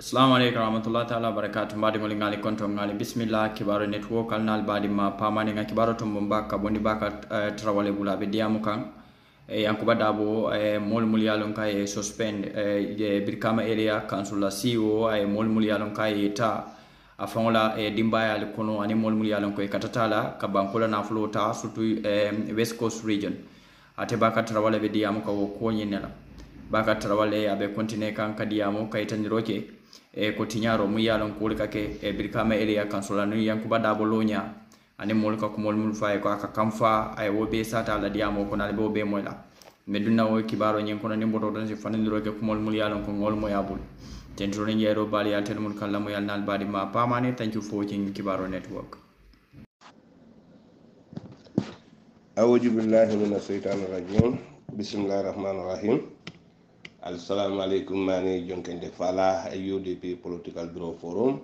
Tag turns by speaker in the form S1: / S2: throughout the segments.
S1: assalamu aleykum warahmatullahi taala wabarakatu mbaɗigol ngali konto ngali bismillah kibaro network alnal baɗima pamani ga kibaro to mo mbaka bondi baka uh, trawale ɓulaɓe diyamu kan e yankuba dabo e mol mul yalon ka e suspend e birkama area council ceo e mol mul yalon ka e ta a fangola e dimbayal kono ani mol mul yalon ko e katatala ka bankola nafulo ta surtout e west coast region. Ate baka trawale ɓe diyamu ka wo koñinela baka trawale aɓe continue kan ka diyamu kayitaniroke e ko tiñaro mu yalon kuwol kake e birkama area kansola nu yankuba dabo loña ani mol ka kumol mul fa ko aka kamfa ay wo be sata la diamo ko nal be be moyla me dunna wo kibaro nyen kono ni mboto don si fanindiro ke kumol mul yalon ko ngol mo yabul tentro ni yero bali altel mul kala mo yal nal badi ma pamane thank you for watching kibaro network
S2: أعوذ بالله من الشيطان الرجيم بسم الله الرحمن الرحيم assalamu aleykum mani jonkende fala udp political bureau forum.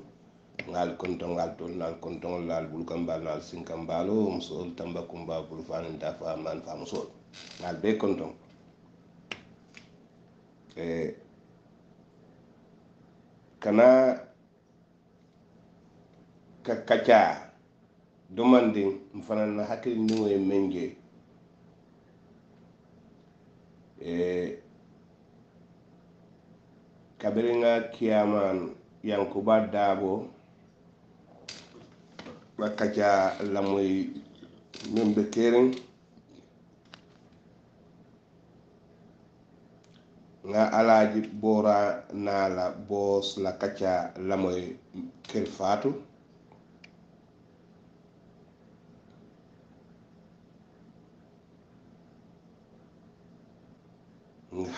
S2: Ngal konto ngal tol nal konto ngal bul naal nal sinkambalo musol tamba kumba bul fanin ta fa man fa musol ngal be konto e kana ka kacha domandin mfana na hakili nuwe menge e kabiriŋa kiyaman yankuba daabo ŋa kaca lamoy meŋ be keriŋ ŋa alaji bora naa la boos la kaca lamoy kel faatu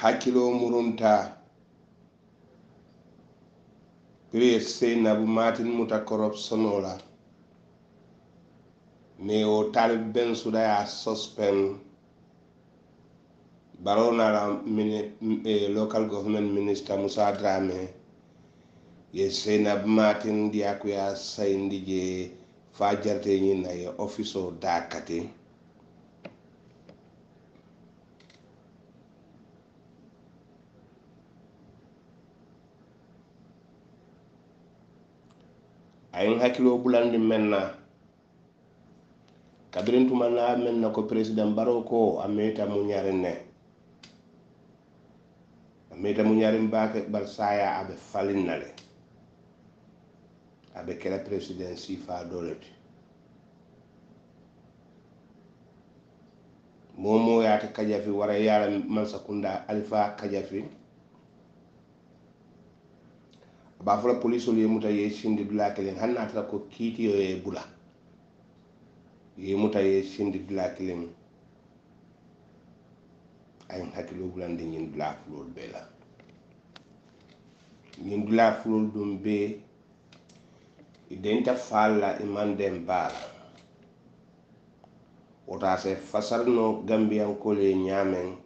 S2: hakkilo murunta prie seynabu matin muta Sono la ne o talib ben sudaya suspend baronala mini, eh, local government minister musa drame. Ye seynabu matin diyakuya sayindi je fa jarte ñinna ye office o dakati ayin ye bulandi meŋ na kabiriŋ tuma naa meŋ na ko président baro ko a meeta muñariŋ ne. A meta muñariŋ baake bari saayaa a be faliŋ na le. A be kela peresidaŋ siifaa doo le ti kajafi wara yara mansakunda alpha kajafi. bafola polisolu ye muta ye sindi dula kelen. Han na tara ko kiitiyo ye bula. Ye muta ye sindi dula kelen. Ayin hakkilo bulandi ñin dula fulol bee la. Ñin dula fulol ɗum bee identa faalla imanden baala wota se fasarino gambiyankole ñaamen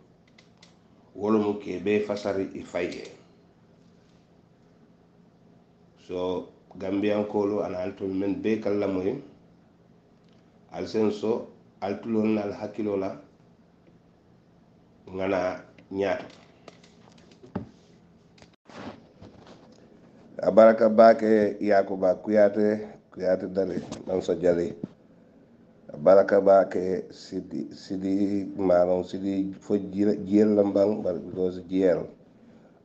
S2: wolomu ke be fasari i faye so gambiyankolu ana altol men be kallamoy al sen so altulol na al hakkilo la ngana ñaato a baraka bake yakuba kuyate kuyate dali man so jali a baraka bake sidi sidi manon sidi fo jiyel lambang because jiyel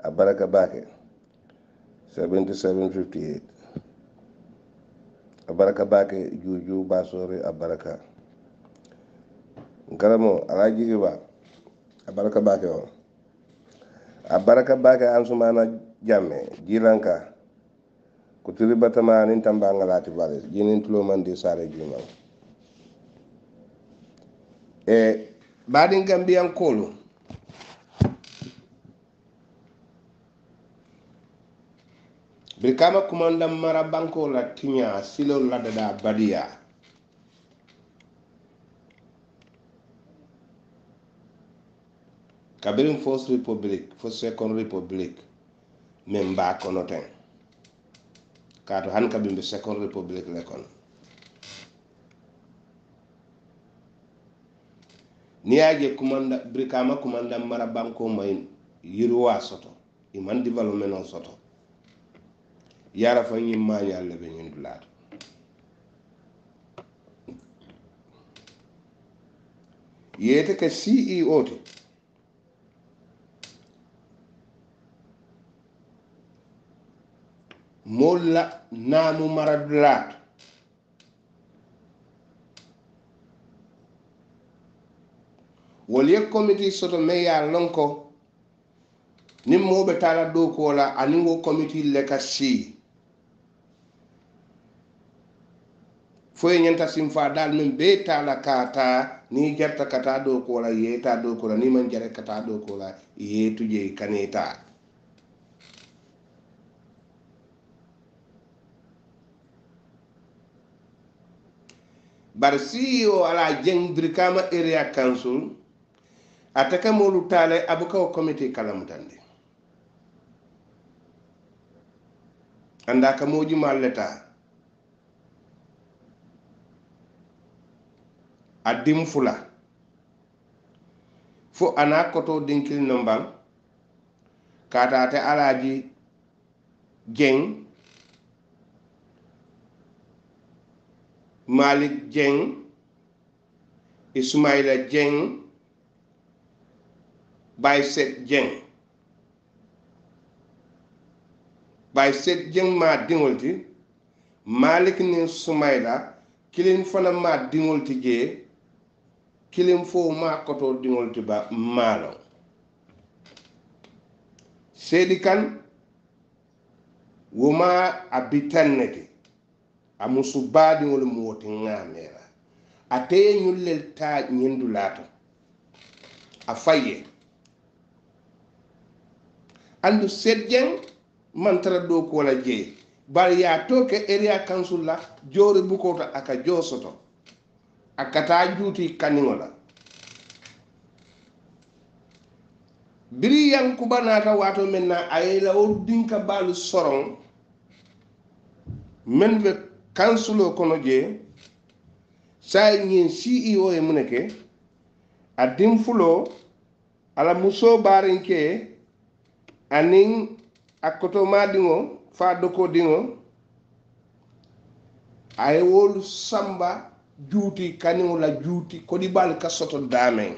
S2: a baraka bake 7758 a baraka bake juju basore a baraka. Nkaramo ala jigi ba a baraka bake o. A baraka bake an sumana jamme jilanka ko tiri batama nin tamba ngalati bale jinin tulo tulomandi sare juman e baɗin gambiyankolu kolu birkama kumanda mara banko la tinya silo ladada badiya kabirin first republic fo second republic min mba kono kato han kabimbe second republic le kono. Ni yaje kumanda birkama kumanda mara banko may yiruwa soto iman development soto yara fa ñimmañal le ɓe ñin dulaata yeete ka ceo te. Moolu la mara dulaata wolu ye comité soto me ye a lon ko niŋ moo be taa la aniŋ wo comité le ka sii foye ñanta simfa dal min be tala kata ni jarta kata do kola yeta do kola ni man jare kata do kola yetu je kaneta si siyo ala jeng birkama area council ataka molu tale abukawo kalam kalamutande anda ka mojumal l'etat a dim fula. Fo ana koto dinkil no mbaŋ kaata ate alaaji jeng. Malik jeng. Ismaila jeng. Bay set jeng. Bay set jeng ma diŋol ti. Malik ni sumayla kilin fana ma diŋol ti jee kilim fo ma koto diŋol ti ba maalo. Seedi kan wo ma a bitan ne ti a musu baadiŋol mu wo ti ŋaameera ate ye ñuŋ taa ñindu laato a faye andu sedjeŋ mantara doo kuwo la jee. Bari ye a to ke eriya kansul la joori bukoto a ka joo soto. a ka taa juuti kanniŋo la. Biri yankuba naata waato meŋ na a ye la wo dinka baalu soroŋ meŋ be kansulo kono je saa ye ñiŋ ceo ye mu ne ke a diŋ ala musoo baariŋ ke aniŋ a kotomaa diŋo faa dokoo diŋo a ye wolu samba juuti kaniŋo la juuti kodibaalu ka soto daameŋ.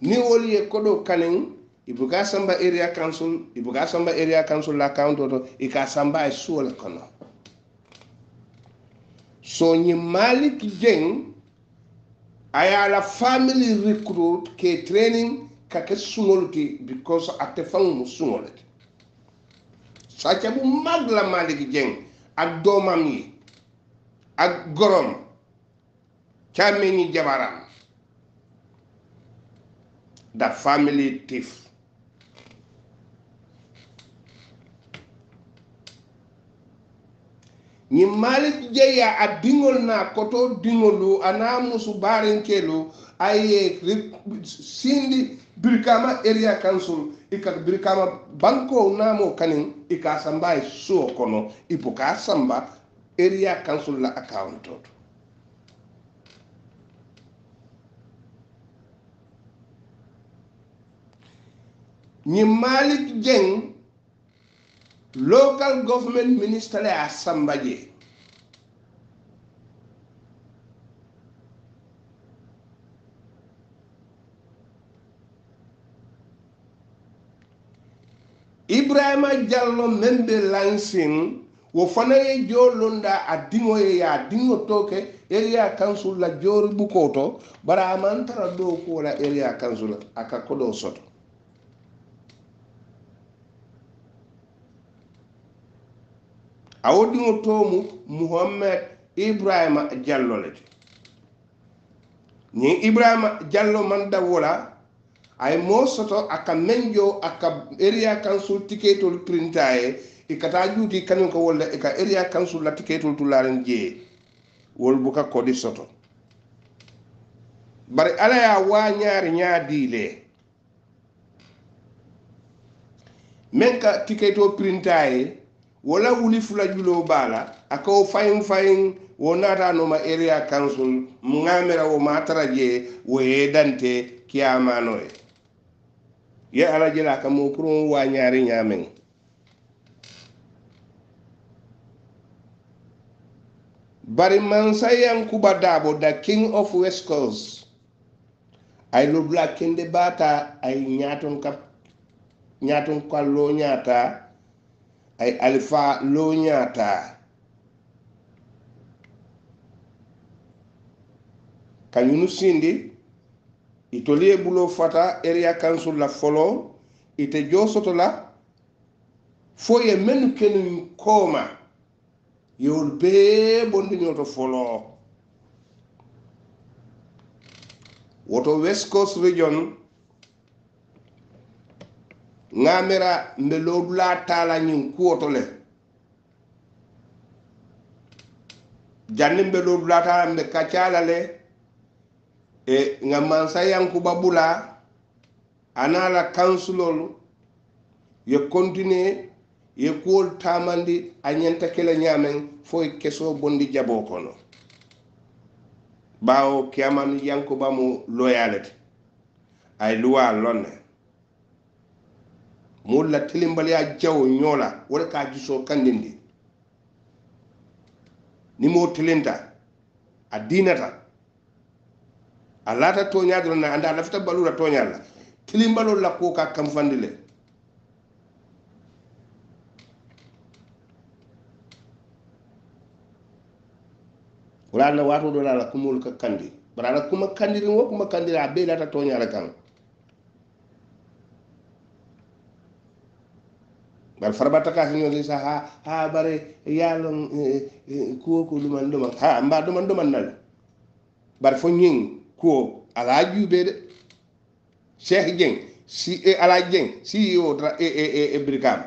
S2: Ni wolu ye kodoo kaniŋ i buka samba area council i buka samba area council la kawnto to i ka samba ye le kono. So ñiŋ malik jeŋ a ye a la family recruit ke training ka ke suŋolu ti because ate faŋo mu suŋo le ti. Sacha bu mag la malik jeng ak domam yi ak gorom chameni jabaram. Da family thief. Ñiŋ malik jeya a diŋol na koto diŋolu a na musu barinkelu a ye sindi birkama area council ika birkama banko namo kanin ika samba suo kono ipo ka samba area council la account. To ni malik jeng local government minister la samba je. ibrahima diallo men ɓe lansin wo fana ye jolonda a diŋo ye ya diŋo to ke area council la jori ɓuko to bara amantara ɗo kola area council aka koɗo soto. A woɗɗimo tomu muhammed ibrahima diallo le ñin ibrahima diallo man dawola ay moo soto a ka menjo a ka area council ticketol printa ye i ka taa juuti kanin ko walla i ka area council la ticketol tularen jee. Wol buka kodi soto. Bari ala ye waa ñaari ñaa dii le meŋ ka tiketo pirinta ye wo la wuli fula julo baa la fayin fayin wo fayiŋ noma area council ŋaamera wo matara jee wo ye dante kiyaamaano ye. ye ala jela ka mo pour mo wa ñaari ñaameŋ bari mansayankuba daabo da king of west coast. Ay lobla kende baata ay ñaaton ka ñaaton ka loo ñaata ay alfa loo ñaata kañunu sindi itolu ye buloo fata area council la folo ite joo soto la fo ye menu kenu kooma yewol bee bondiñoto folo. Woto west coast region ŋaamira mbe loodulaa taa la ñiŋ kuwo le. Janni mbe loodulaa taa mbe kaccala le e nga mansayankuba bula ana la kansulolu ye continue ye kuwol tamandi a ñanta kela ñamen fo ye keso bondi jabo kono bawo kiyaman yankuba mu loyalete ay luwa lonne. Molu la telimbaliya jawo ñola wala ka jiso kandindi. Ni mo telinta a dinata a laata tooñaa doron na anda a lafita balura la la. Tilimbalol la koo ka kanfandi le. Wala la waatoo do la la kumoolu ka kandi bara ala kuma kandiri wo kuma kandiri a bee laata tooñaa la kaŋ bari farbata ka si ñosi sa ha ha bare yaalon eh, eh, kuwo ko duman duman ha mba duman duman na la bari fo ñiŋ ko ala juuɓe de cheikh dieng si e ala dieng ceo e e e, e bricam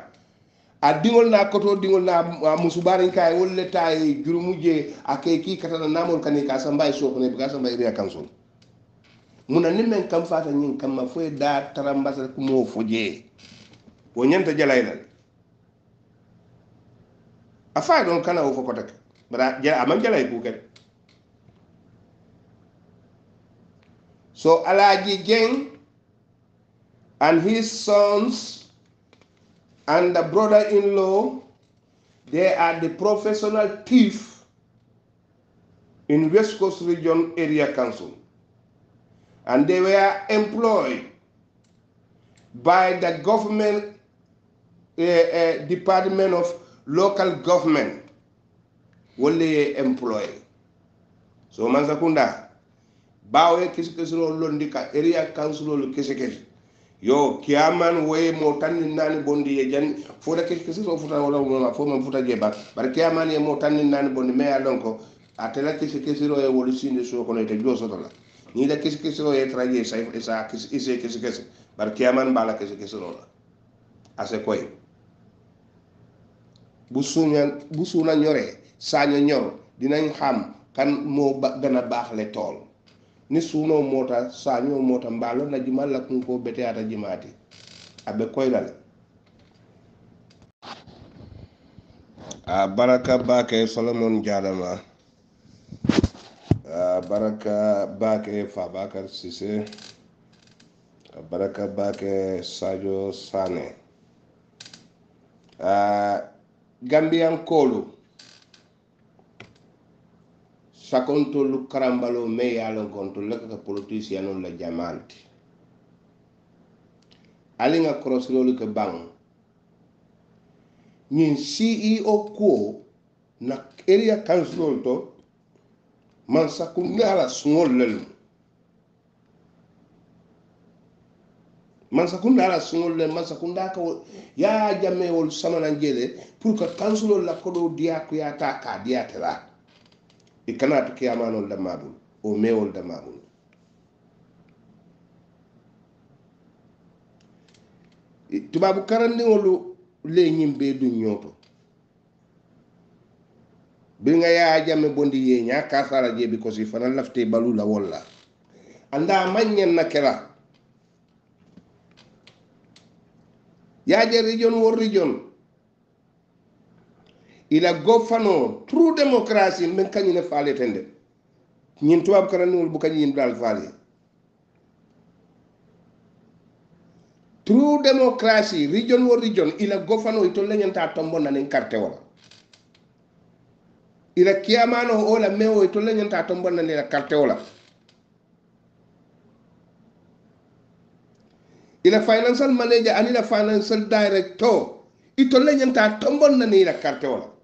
S2: a diŋol na koto diŋol na musubarin kaye wol le ta ye jurumuje a ke ki katana namol kani ka samba e sokone ka samba e iriya kanson muna ni men kam fata ñin kamma fo ye da tarambasa ko mo jee. Wo ñanta jalaylal a faa don kana wo fo kotake bara a man jalay ku ket so alaji jeng and his sons and the brother-in-law, they are the professional thief in West Coast Region Area Council. And they were employed by the government uh, uh, Department of Local Government. Wole employed. So Mansakunda, bawoye kisi kisirol londi ka area council lo kisi kisi. Yo kiyaman woye mo tanni nani bondi ye jan fota kisi kisiro futa wala mo fo mo futa je ba bar kiyaman ye mo tanni nani bondi me alon ko atela tela kisi kisiro ye wolu sinde so kono te jo soto la. Ni da kisi kisiro ye traje sa sa kisi ise kisi kisi. Bar kiyaman bala kisi kisiro la. Ase koy busunya busuna nyore sanyo nyoro dinañ xam kan mo gëna baax le tool ni suno mota saño mota mbalo na jimal la kunko bete ata jimati abe koylal a baraka bake solomon jadama a baraka bake fabakar sise. A baraka bake sadio sane a gambiyan kolu sakontolu karambalo meŋ ye a loŋ konto le ka ka politisiyanolu la jamalu ti aliŋ a korosirolu ke baŋ ñiŋ ceo kuo na eriya kansulolu to maŋ sakunne a la suŋolu le luŋ mansakunda ala suŋolle mansakunda ka ye a jamme wolu samanaŋ je pour que kansulolu la kodoo diya kuyata ka diya tela. i kanata kiyamanol damma o mewol damma tubabu karandiŋolu le ñiŋ bee duŋ ñooto biriŋa ye a jame bondi ye ñaa kaasa la jee bikosi fanaŋ lafita balu la wol la. Anda maŋ ñeŋ na kela ye je rijon wo rijon ila gofano true démocratie min kañine faalete nde ñin tubaab karaniwol bu kañi yimɓe al faale true démocratie region wo region ila go fano ito leñanta tombo nanin carte wala ila kiyamano o la mewo ito leñanta tombo nanin ila carte wala ila financial manager anila financial director ito leñanta tombo nanin ila carte wala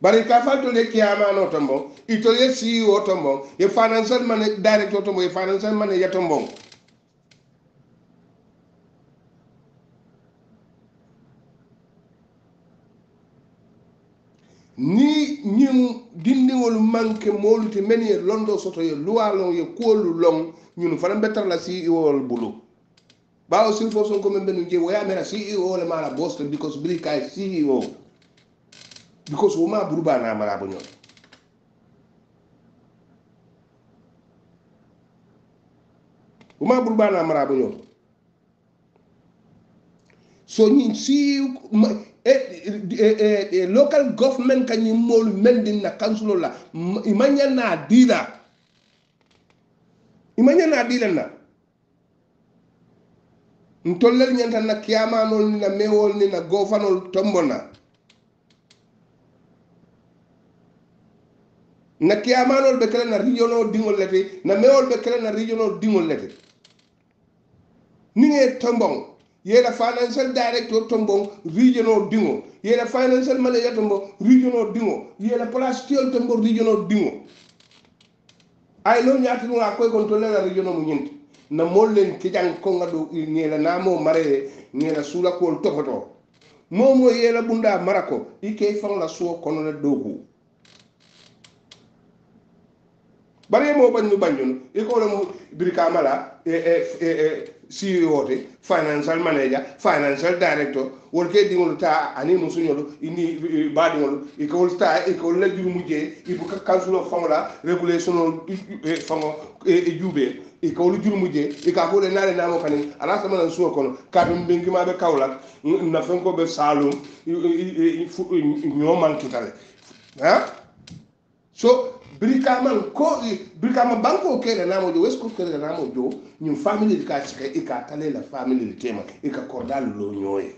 S2: bari ka fa faltole kiyamano tombo ito ye ceo tombo ye financial mane direct tombo ye financial mane ye to ni ñin dindiŋolu manke moolu ti men ye londo soto ye luwa loŋ ye kuwolu loŋ ñun fana be la ceool bulu. Bawo silfo sonko men be nu je woya mera ceo le mala bosto because bili kay ceo because wo ma buru na amara abụnyọ ma na amara abụnyọ so nyi si local government ka nyi mol mendin na council la imanya na dila imanya na na. Ntollel ñanta na kiyama nol ni na mewol ni na gofanol tombona na kiyamanol ɓe kala na region diŋol lete na mewol ɓe kala na region diŋol lete. Niŋe niŋ ye yeela financial director tomboŋ region o diŋo. Yeela financial manager tombo region o diŋo. Yeela place tiyol tombo region o diŋo. Ay lo ñaati ɗum a koye kon to lela region o mu ñinti na moolu len kijaŋ konga ɗo ŋeela naamo mareye ŋeela suulakuwol topoto. Momo moo yeela ɓunda mara ko i ke faŋ la suwo kono le dooku bare mo bañnu bañun i mu lomu e birkamala e e e, e CEO te financial manager financial director wol ke diŋolu ta ani musuñolu ini baadiŋolu i ka wolu e ta i ka la jurumu jee i buka kansulo faŋo la régulationol faŋo i juubee i ka wolu jurumu jee i ka fo le naale naamo kaniŋ ala samana suo kono kaatuŋ benkimaa be kaw la nafenko be saaluŋ ñoo maŋ kita ah? so brikaman ko brikaman banko kele namo jo wesko kele namo jo nyum family ka chike e ika tale la family tema e ika kordal lo nyoye.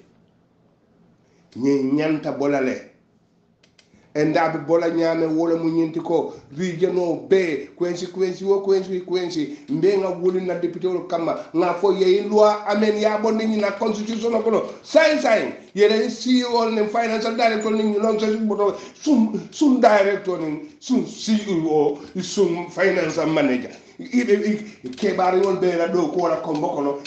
S2: Nye nyanta bolale endaɓe bola ñaame wola mu ñinti ko rijanoo bee kuensi kuensi wo kuensi kuensi mbe nga wolinna député wol kamma nga fo yeyi loi amen ya bonde ñina constitution kono sayin sayin yeɗen CEO nen financial director ni non soto sum sum director ni sum CEO sum financial manager. Iɓe keɓari won ɓeyla ɗo ko wona kombo kono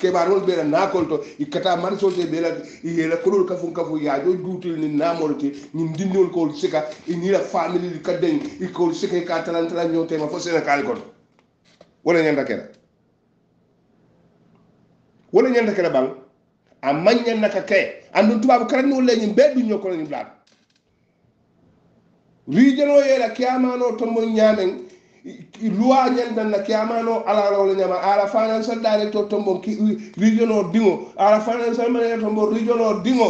S2: keɓari won ɓeyla nakol to ikkata marisoje ɓeyla yela koɗol kafu kafu yajo juutel ni namolti min dindiwol kowol sika inira famille kadden ikowol sika ka talantala ñowtema fo sénégal kono. Wona ñanda kene wona ñanda kene ɓang a mañannaka naka kaye andum tubabu karanniwol leñin ɓe ɗum ñokkono ñim laata riijano yeela kiyamano tombo ñaamen luwa ñandanna kiyamano alalawla ñama ala financial directeur tombo riijano diŋo ala financial manager tombo riijano diŋo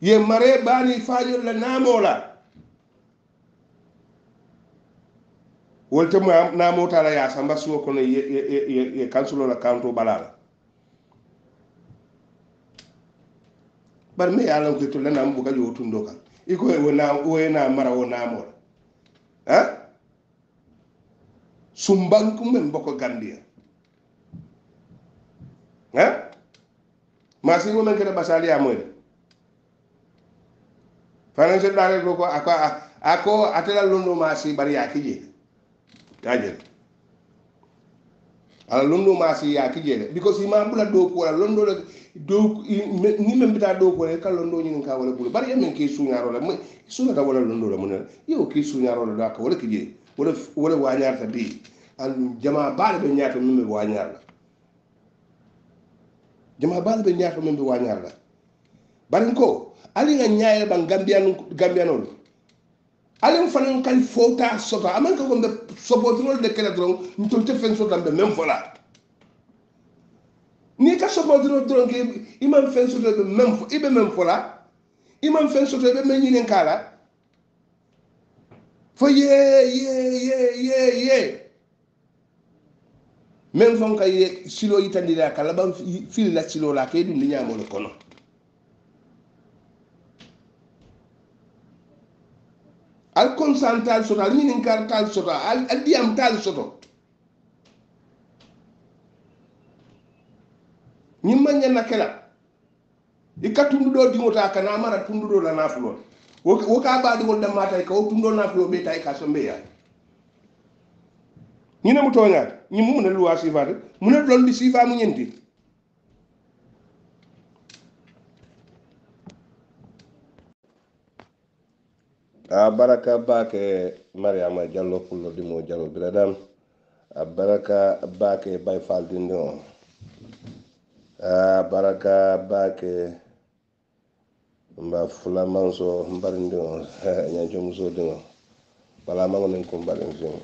S2: ye mare baani faajol la naamo wolte mo naamotala ya samba suwo kono ye kansulo la kanto balala bar me ya ye ko tulla nam buka jo tundo kan iko wo na mara wena namor ha? Sumbang men boko gandia, ha? Masi wumen men basali ya amori fanan se dare ko ako ako atela londo masi bari yakije tajel ala londo ma si ya kijele because ima bula do ko ala londo le do ni men bita do ko ka londo ni ka wala bulu bari yemen ke sunya rola mo sunya wala londo la mun yo ke sunya rola da ka wala kije wala wala wanyar ta bi al jama baale be nyaata min be wañar la jama baale be nyaata min be wañar la bari ko ali nga nyaaye ban gambian gambianol. Ali fanan kal fota soto aman ko be sobotinol de kala dron ntol te fen soto be même fola ni ka sobotinol dron ke imam fen soto be même fo ibe même fola imam fen soto be men ñinen kala fo ye ye ye ye ye. Même fon ka ye silo yitandira ka laban fili la silo la ke dum ni ñamole kono al consent tal soto al ñininkar tal soto al diyam tal soto. Ñin mañanna kela. I ka tunduɗo diŋota kana mara tunduɗo la nafulol wo ka baadiŋol dammatay ka wo tunduɗo nafulo ɓe tay ka sombeya ñine mu toñade ñin mu ne luwa sifade mune ne lon ɗi sifa mu ñenti. a baraka baake mariama diallo pullo dimo diallo biradam. A baraka baake bay faldinde o a baraka mba fulamanso mbarindi o ñancomuso diŋo balamaŋo niŋ ko mbarin fiŋ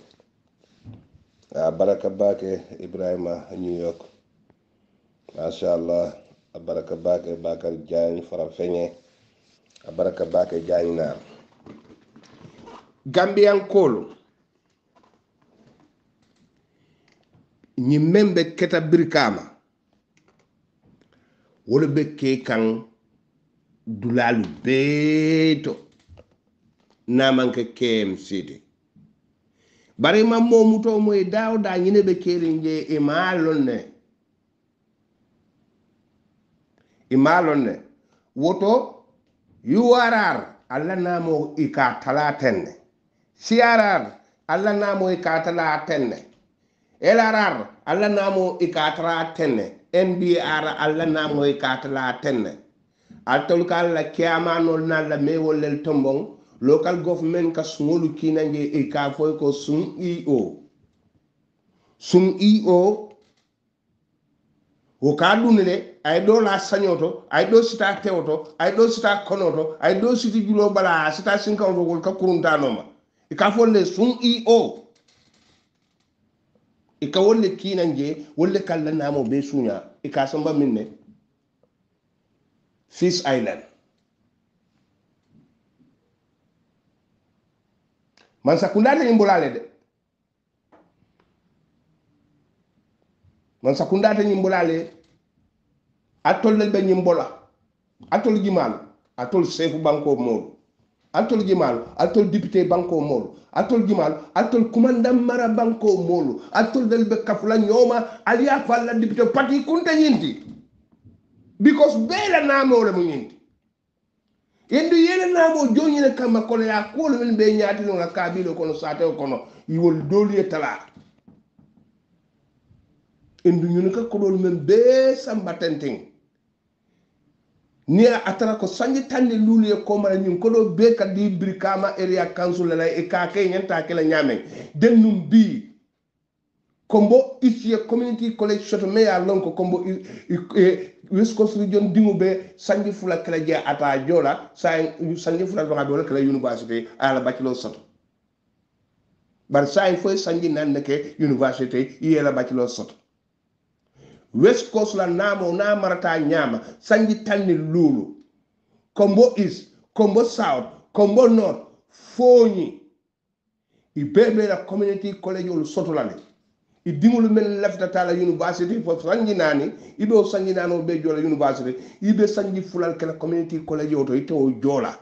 S2: a baraka baake ibrahima new york. Machallah a baraka baake bakar jaañ fara feŋe a baraka baake jaañ gambiyankolu ñiŋ meŋ be keta birikaama wolu be ke kaŋ dulaalu bee to naa maŋ ke kmc ti bari maŋ moo mutoo moye daawo daa ñine be keeriŋ je i e maa loŋ ne i e loŋ ne woto urr alla naamoo i ka talaa teŋ ne siyarar allah namo i e katala tenne. Elarar allah namo i e katara tenne. Nbr allah namo i e katala tenne. Altol ka allah kiyamanol nalla mewollel tombon local government ka suŋolu kinanje i ka foy ko sum io sum io wo ka ɗunele ay ɗo la sañoto ay ɗo sita tewo ay ɗo sita konoto ay ɗo siti julo bala a sita sinkaŋo wol ka kuruntanoma ikafolle sun eo ika wolle kinan je wolle kalla namo be sunya. Ika san ba minne. Fish island. Man sakundale ni mbolale de man sakundata ni mbolale atol le be ni atol gimal. Atol sefu banko mod altol jimal altol député banko molu altol jimal altol commandant mara banko molu altol del be kafula ñoma aliya falla député pati kunta ñinti because beela naamole mu ñinti yendu yele namo joñine kamma kono ya kuolu men ɓe ñaatinoga kabilo kono saateo kono yiwol dooliye tala. Endu ñune ka koɗol men be samba sambatenten ni a tara ko sanji tanni lulu ye komara ñin koɗo be kadi biri kama area council lala e ka ke ñanta kela ñamen den num bi kombo icie community college soto me ya lon ko kombo e west coast region dingu be sanji fula kela je ata jola sanji fula ɗoxa be kela université ala bacilo soto. Bari sayin foye sanji nan neke université iyela bacilo soto. west coast la naamo na marata ñaama. Sanji tanni luulu. Kombo east kombo south kombo north foñi i bee la community college olu sotolale i diŋolu men laftata la university fo sanji naani i ɓe o sanji naani o ɓe joola university. I ɓe sanji fulal kela community college o to ite o joola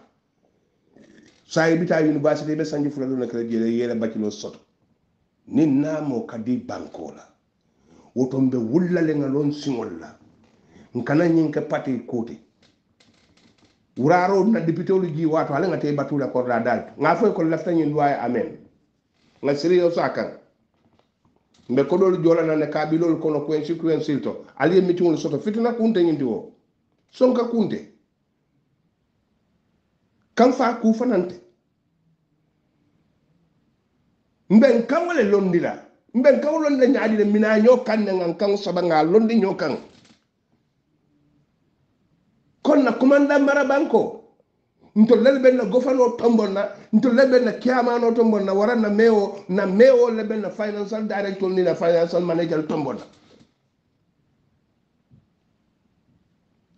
S2: sa i bita university i ɓe sanji fulal ona kela jeela yeela bacilo soto. Ni namo kadi banko la. Woton be wullalenga lon siŋol la nkana ñinke pati kote wuraro na dipitolu ji wato ale nga te batula korda dal nga foy ko lafta ñin duwaye amen. Nga sérieux sa kan mbe ko ɗol jolana ne kabilol kono ko conséquence to ali mitiŋol soto fitina kunte ñindi wo. Sonka kunte. Kan fa ku fanante mben londi londila mben kaw londe ñaadine mina ñoo kanne ngan kan soba nga londe ñoo kan. Kon na commanda marabanko nto lelɓe na gofano tombonna nto lelɓe na kiyamano tombonna wara na meo na mewo lelɓe na financial director ni na financial manager tombonna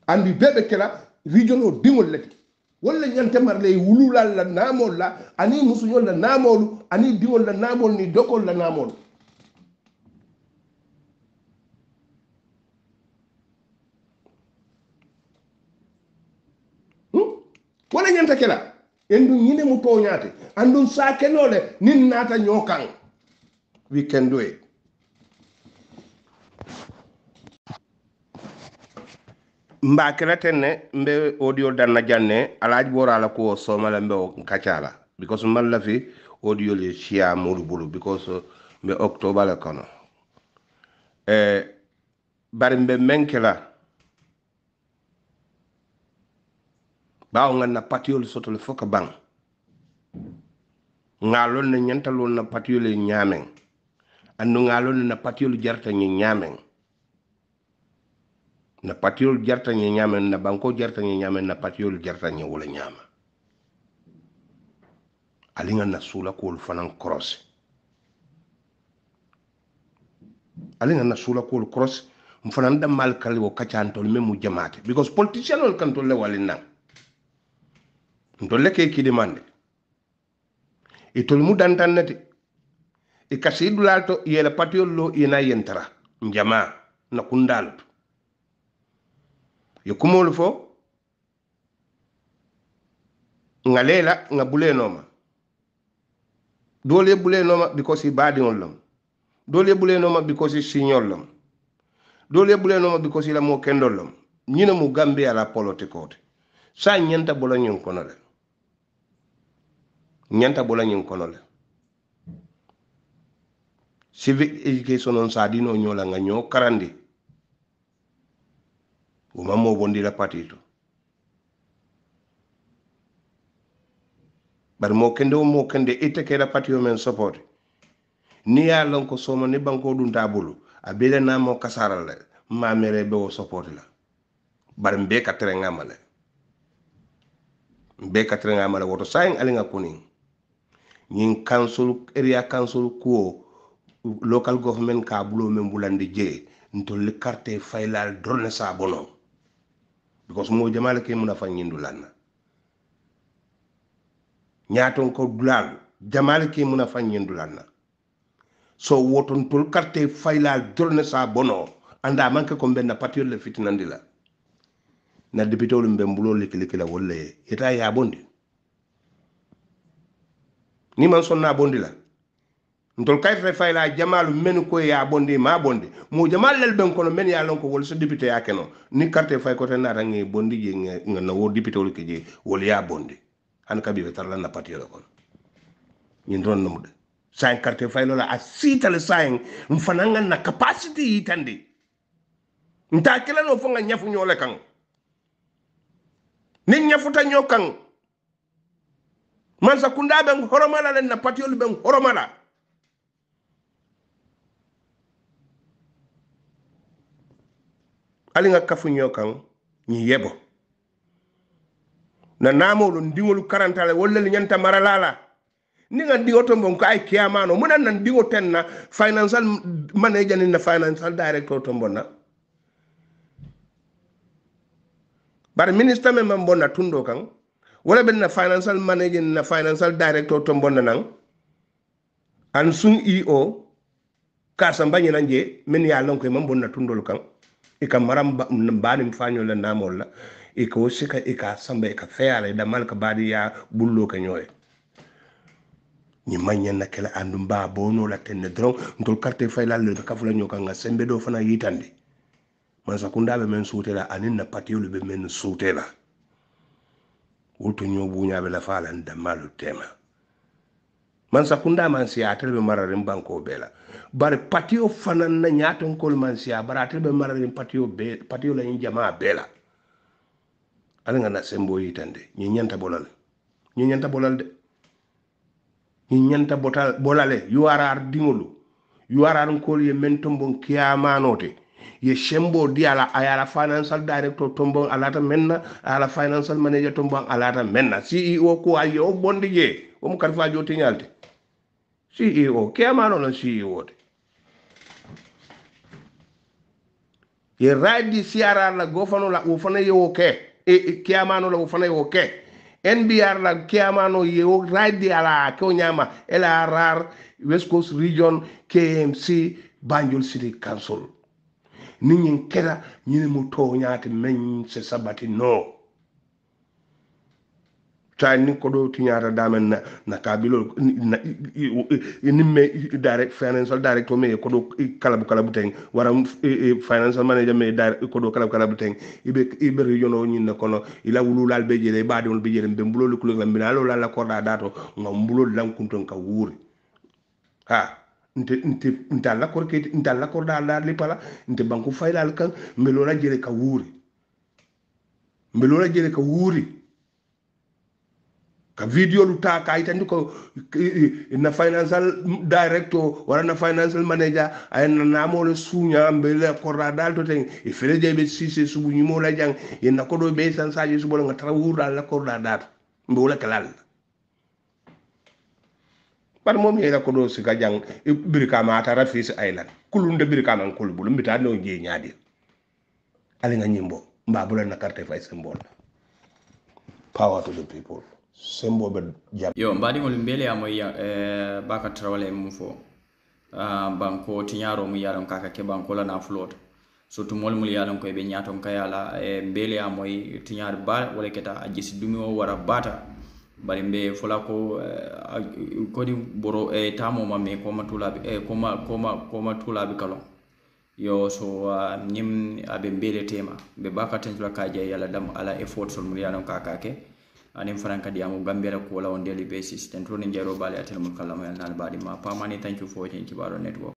S2: andi bebe kela region o diŋol leti walla ñantemar ley wululal la namol la ani musuñol la namolu ani dingol la namol ni dokol la naamolu ñanta kela? En ɗum ñine mu tooñaate. Andum saakeloole nin naata ñoo kan we can do it e. mba kelaten ne mbe audio danna janne alaaj borala ko somala mbe o kacala because malla fi audio le siya mulu bulu because mbe octobre le kono. E bari mbe menkela bawo ngan na patiyol soto le foka bang. Ngalon na nyantalon na patiyol le nyamen andu ngalon na patiyol jarta ni nyamen na patiyol jarta ni nyamen na banko jarta ni nyamen na patiyol jarta ni wala nyama. Ali ngan na sula ko fanan cross ali ngan na sula ko cross mfanan da mal kali wo kacha antol memu jamaate because politician ol kantol le walin nang ntolle ke kidimande itol mu dantannete i kasi dulal to yela patiyol lo yena yentara njama na kundalu to ye kumolu fo nga lela nga bule noma dole bule noma because i badiŋol lam dole bule noma because i siñol lam dole bule noma because i la mo kendol lam ñina mu gambe ala politikote sa ñanta bolo ñin kono le ñanta bula ñiŋ kono le civic education on sa dino ñoo la nga ñoo karandi wo ma moo bondi la patito bar mo kende mo kende ite ke la patio men support. Ni ya lon ko soma ni banko dun tabulu. A be le naamo kasara le maa mere be wo support la. Bar mbe katre tereŋama le mbe katre tereŋama le woto sayin alinga kuning ñin council area council kuwo local government ka bulo men bulandi je ntolli carte faylal drone sa bono. Because mo jamala ke muna ñindu lanna ñaton ko dulal jamala ke muna ñindu lanna so woton tol carte faylal drone sa bono anda manke ko benna patiol le fitinandi la. Na député wol mbem bulo likiliki la wolle eta ya bondi ni man sonna bondi la. Ntol kaytata fayla jamalu men ko ya bondi ma bondi. Mo jamal lel ben kono men ya lon ko wol so député ya keno. Ni carte fay ko tan nata ngi bondi je nga na wo député wol ke je wol ya bondi. An kabi be tarla na patio kon. Ni ndon no mudde sain carte fay lola a sital sain mfananga na capacity yitande nta kelano fo nga nyafu nyole kan ni nyafuta nyokan man sakunda ben horomala len na patiol ben horomala ali nga kafuño kan ñi yebo. Na namolu ndiŋolu karantale walla li ñanta maralala ni nga ndiŋo to mbon ko ay kiyamano mu nan ndiŋo ten na financial manager ni na financial director to mbonna bari ministre men man bonna tundo kan wala ɓen na financial manager na financial director to bonna nan an sun eo kasan bañi nan je min ya lon koye man bonna tundol kan ika maram mbaɗim fañol namol la. Ika wo sika ika samba ika feyala damal ka baɗi ya ɓullo ke ñoye ñi mañanna kela andu mba bonola tenne doron ntol carte faylalle ɓe kafula ño kan ga sembe ɗo fana yitande man sakundaɓe men suutela anin na patiyolu ɓe men suutela wulto ñoo buña be la faala nda malu tema. Man sakunda man siya atel be mararin banko bela. Bari patio fanan na ñaton kol man siya bari atel be mararin patio be patio la ñin jama bela. Ala nga na sembo yitande ñi ñanta bolal ñi ñanta bolal de ñi ñanta botal bolale. Yuarar yu yuarar kol ye men tombon kiyamanote ye sembo di ala ayala financial director tombon alata menna ala financial manager tombon alata menna. Ceo ko ayo o bondi je o mo karfa joti ñalte ceo kiyamano non ceo de. Ye radi siara la gofano la ufana yo ke e kiyamano la ufana yo ke. Nbr la kiyamano o radi ala ko nyama lrr west coast region kmc banjul city council ninyinkeera nyinimutooñaati meŋ se sabati no. Taani ni kodo tiñaata damen na na kabilo nimme direct financial direct me kodo kalabu kalabu teng. Wara financial manager me direct kodo kalabu kalabu teng. Ibe ibe regiono nyin ne kono. Ila wulu lal be jere baade wol be jere be mbulo lu kulok la mbina lo la la korda dato ngam mbulo lan ka wuri. Ha nte nte nte alla kor ke nte alla kor da da li pala nte banku faydal kan melola jele ka wuri. Melola jele ka wuri. Ka video lu ta ka itandi ko na financial director wala na financial manager ay na namo le sunya mbele ko radal to ten e fele je be sise subu nyimo la jang e na ko do be san saji subu nga tra wura la ko radal mbe wala kalal par mom moom yeyla ko do su ga jang birikama kulun de aylan kulunde birikaman kulubulu mbita no jee ñaadir aliŋa ñimbo mbabula na carte fay symbol power to the people. Sembo be jam
S1: yo mba di mbadiŋolu mbele ya moy eh, baka tarawala e mum fo uh, ah, banko nyaaro mu yalon kaka ke banko la na float so to mol mul loŋ koy be ñaaton kayala e eh, mbele ya moy tiñaari ba wala keta a dumi dumiwo wara bata bari mbe fola ko eh, kodi boro eh, tamo ma me ko matula eh, ko ma ko ma ko matula bi kalon yo so nyim abe mbele tema. Be baka tenjula kaje yala dam ala effort sol mun yanon kaka ke. Anin fanan kadi yamu ko wala on daily basis. Ten to ni jaro bale atel mun kallama yal nal badi ma pamani thank you for watching kibaro network.